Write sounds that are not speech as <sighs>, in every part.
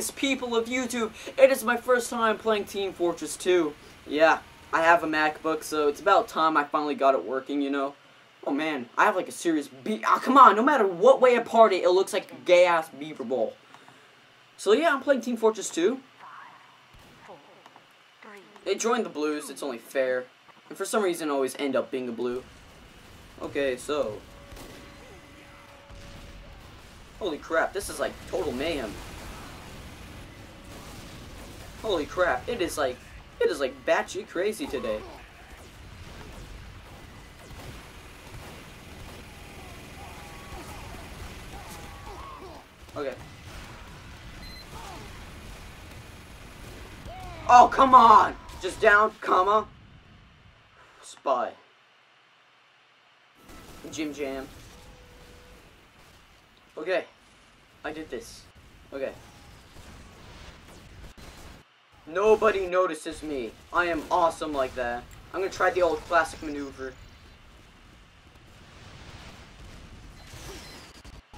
Glorious people of YouTube. It is my first time playing Team Fortress 2. Yeah, I have a MacBook, so it's about time I finally got it working, you know. Oh man, I have like a serious be- oh, come on, no matter what way I party, it looks like a gay-ass beaver bowl. So yeah, I'm playing Team Fortress 2. It joined the blues, it's only fair. And for some reason, I always end up being a blue. Okay, so... Holy crap, this is like total mayhem. Holy crap, it is like, it is like batshit crazy today. Okay. Oh, come on! Just down, comma. Spy. Jim Jam. Okay. I did this. Okay. Nobody notices me. I am awesome like that. I'm gonna try the old classic maneuver.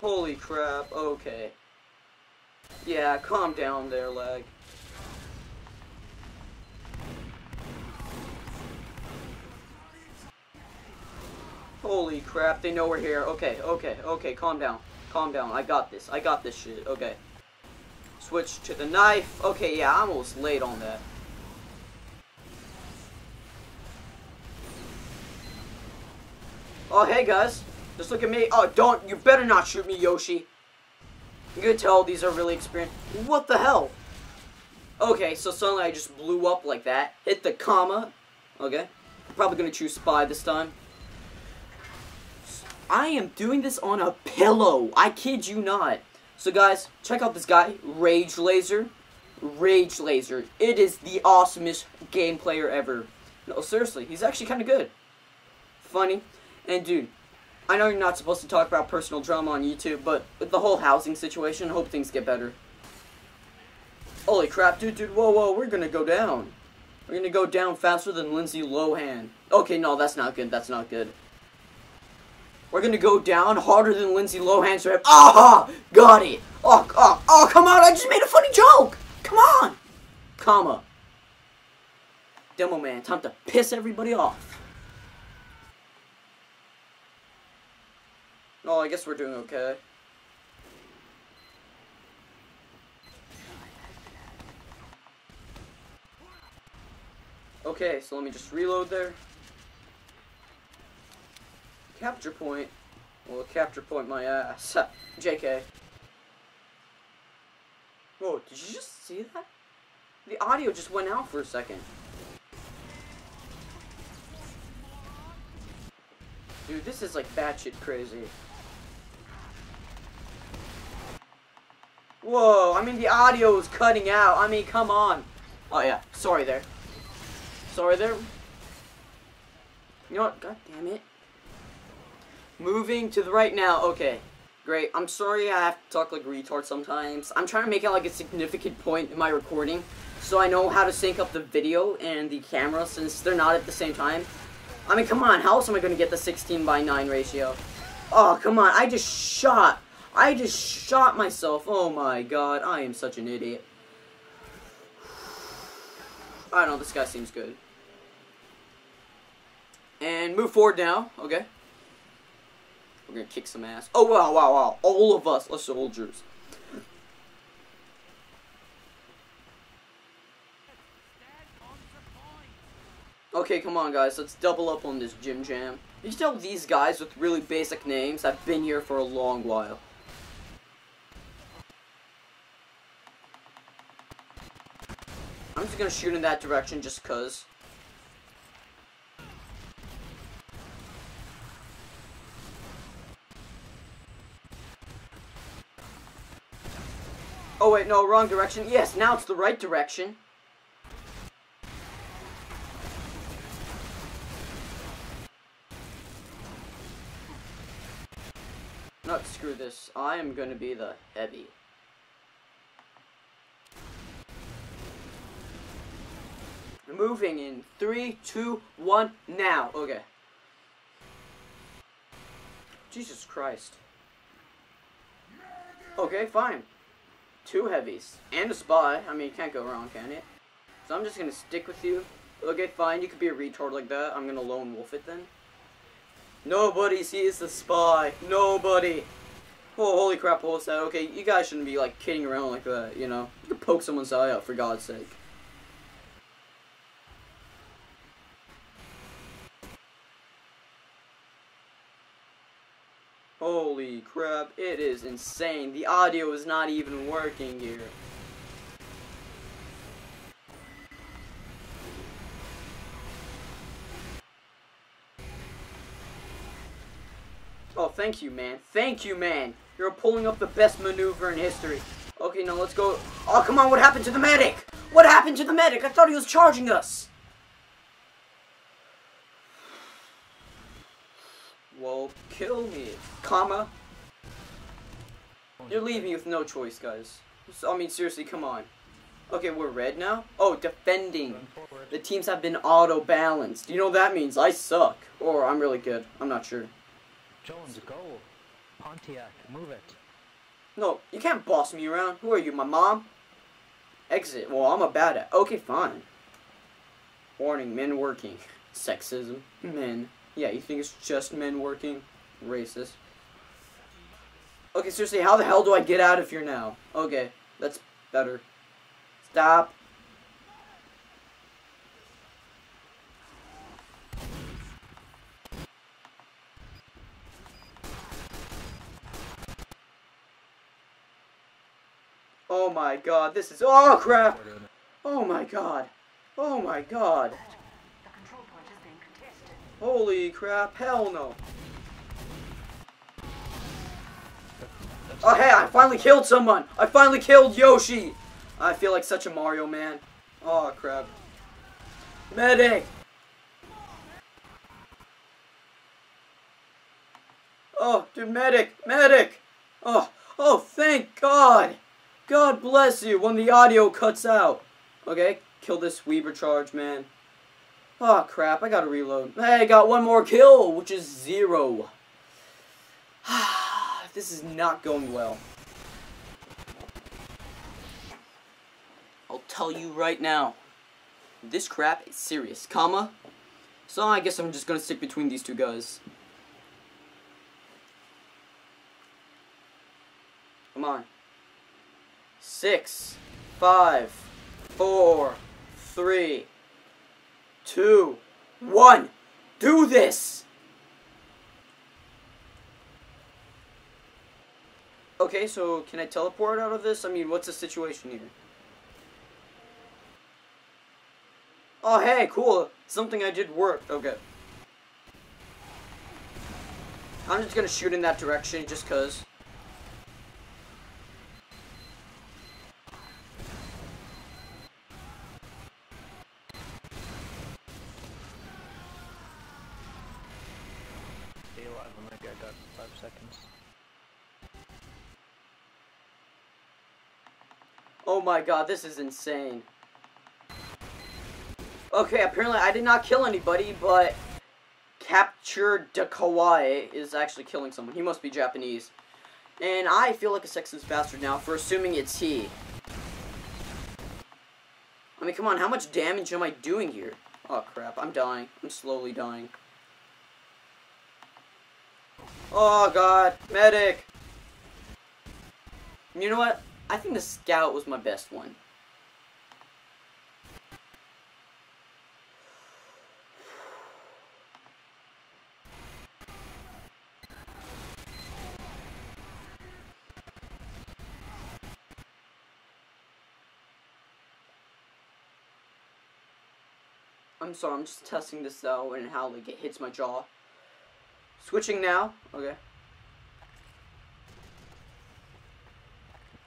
Holy crap, okay. Yeah, calm down there, leg. Holy crap, they know we're here. Okay, okay, okay, calm down. Calm down. I got this. I got this shit. Okay. Switch to the knife. Okay, yeah, I'm almost late on that. Oh, hey, guys. Just look at me. Oh, don't. You better not shoot me, Yoshi. You can tell these are really experienced. What the hell? Okay, so suddenly I just blew up like that. Hit the comma. Okay. Probably gonna choose spy this time. I am doing this on a pillow. I kid you not. So guys, check out this guy, Rage Laser. Rage Laser. It is the awesomest game player ever. No, seriously, he's actually kind of good. Funny. And dude, I know you're not supposed to talk about personal drama on YouTube, but with the whole housing situation, I hope things get better. Holy crap, dude, dude, whoa, whoa, we're gonna go down. We're gonna go down faster than Lindsay Lohan. Okay, no, that's not good, that's not good. We're gonna go down harder than Lindsay Lohan's rap. Aha! Got it! Oh, oh, oh, come on, I just made a funny joke! Come on! Comma. Demo man, time to piss everybody off. Oh, I guess we're doing okay. Okay, so let me just reload there. Capture point. Well, capture point my ass. <laughs> JK. Whoa, did you just see that? The audio just went out for a second. Dude, this is like batshit crazy. Whoa, I mean the audio is cutting out. I mean, come on. Oh yeah, sorry there. Sorry there. You know what? God damn it. Moving to the right now. Okay. Great. I'm sorry I have to talk like retard sometimes. I'm trying to make it like a significant point in my recording so I know how to sync up the video and the camera since they're not at the same time. I mean, come on. How else am I going to get the 16 by 9 ratio? Oh, come on. I just shot. I just shot myself. Oh my god. I am such an idiot. I don't know. This guy seems good. And move forward now. Okay. We're gonna kick some ass. Oh, wow, wow, wow. All of us are soldiers. Okay, come on, guys. Let's double up on this Jim Jam. You tell these guys with really basic names have been here for a long while. I'm just gonna shoot in that direction just cuz. Oh wait, no, wrong direction. Yes, now it's the right direction. Not screw this. I am gonna be the heavy. Moving in three, two, one, now. Okay. Jesus Christ. Okay, fine. Two heavies and a spy. I mean, you can't go wrong, can it? So I'm just gonna stick with you. Okay, fine. You could be a retard like that. I'm gonna lone wolf it then. Nobody sees the spy. Nobody. Oh, holy crap, was that? Okay, you guys shouldn't be, like, kidding around like that, you know? You could poke someone's eye out, for God's sake. Holy crap, it is insane. The audio is not even working here. Oh, thank you, man. Thank you, man. You're pulling up the best maneuver in history. Okay, now let's go. Oh, come on, what happened to the medic? What happened to the medic? I thought he was charging us. Well, kill me. Comma. You're leaving me with no choice, guys. I mean, seriously, come on. Okay, we're red now? Oh, defending. The teams have been auto-balanced. You know what that means? I suck. Or I'm really good. I'm not sure. Jones, go. Pontiac, move it. No, you can't boss me around. Who are you, my mom? Exit. Well, I'm a bad at. Okay, fine. Warning, men working. <laughs> Sexism. Men. Yeah, you think it's just men working? Racist. Okay, seriously, how the hell do I get out of here now? Okay, that's better. Stop. Oh my god, this is- Oh crap! Oh my god. Oh my god. The control point is being contested. Holy crap, hell no. Oh hey, I finally killed someone! I finally killed Yoshi! I feel like such a Mario man. Oh crap. Medic! Oh, dude, medic! Medic! Oh, oh, thank God! God bless you when the audio cuts out. Okay, kill this Weaver charge, man. Oh crap, I gotta reload. Hey, I got one more kill, which is zero. <sighs> this is not going well. I'll tell you right now. This crap is serious, comma. So I guess I'm just gonna stick between these two guys. Come on. Six, five, four, three, two, one. Do this! Okay, so can I teleport out of this? I mean, what's the situation here? Oh, hey, cool. Something I did worked. Okay. I'm just gonna shoot in that direction just cause. Five seconds. Oh my god, this is insane. Okay, apparently I did not kill anybody, but Capture de Kawaii is actually killing someone. He must be Japanese. And I feel like a sexist bastard now for assuming it's he. I mean, come on, how much damage am I doing here? Oh crap, I'm dying. I'm slowly dying. Oh god, medic! You know what? I think the scout was my best one. I'm sorry, I'm just testing this out and how like it hits my jaw. Switching now. Okay.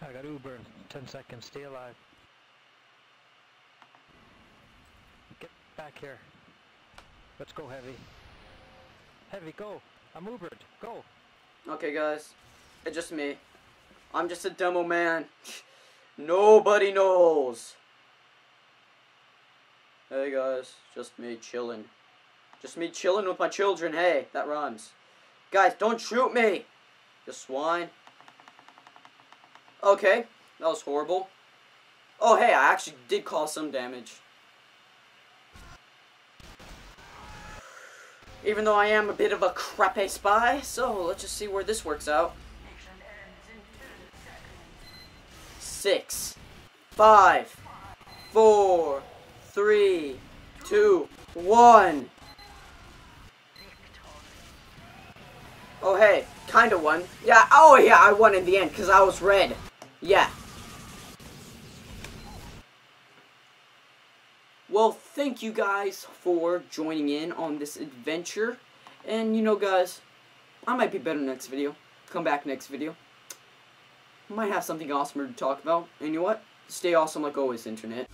I got Uber. Ten seconds. Stay alive. Get back here. Let's go, Heavy. Heavy, go. I'm Ubered. Go. Okay, guys. It's just me. I'm just a demo man. <laughs> Nobody knows. Hey, guys. Just me chilling. Just me chilling with my children. Hey, that rhymes. Guys, don't shoot me. You swine. Okay. That was horrible. Oh, hey, I actually did cause some damage. Even though I am a bit of a crappy spy, so let's just see where this works out. Six, five, four, three, two, one. Oh, hey, kinda won. Yeah, oh yeah, I won in the end, because I was red. Yeah. Well, thank you guys for joining in on this adventure. And, you know, guys, I might be better next video. Come back next video. Might have something awesomer to talk about. And you know what? Stay awesome like always, Internet.